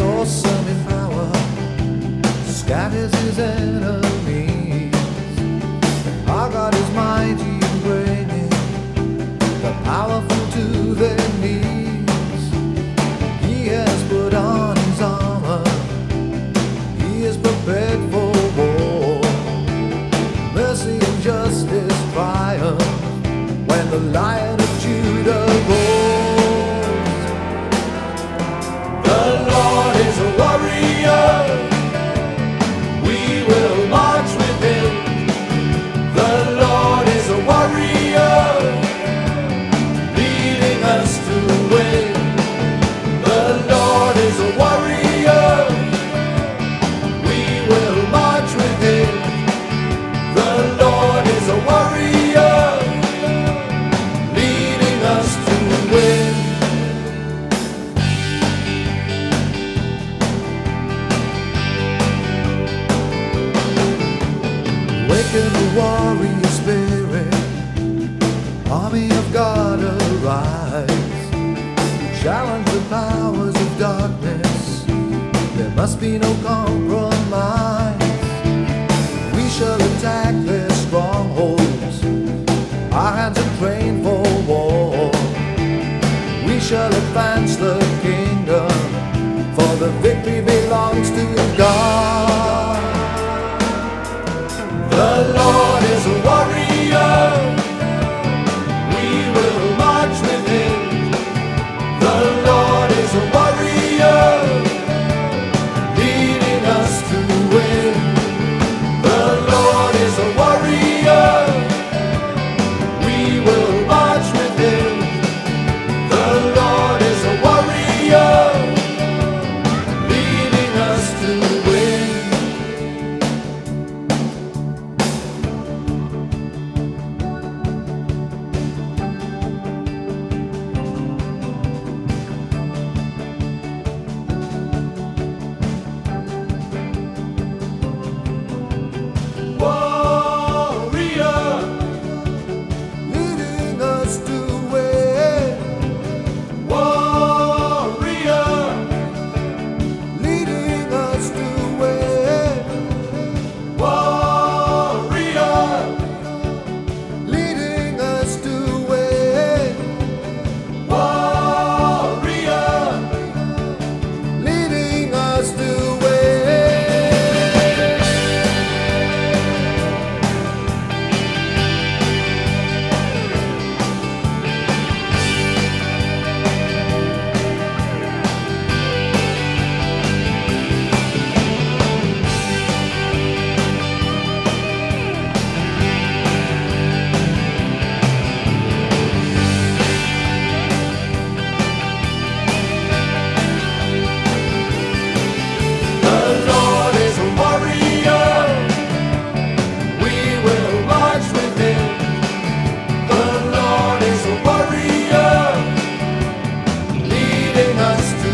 awesome in power, scatters his enemies. Our God is mighty in bringing the powerful to their knees. He has put on his armor, he is prepared for war. Mercy and justice triumph when the Lion warrior spirit, army of God arise. Challenge the powers of darkness, there must be no compromise. We shall attack their strongholds, our hands are trained for war. We shall advance the kingdom, for the victory belongs to God. us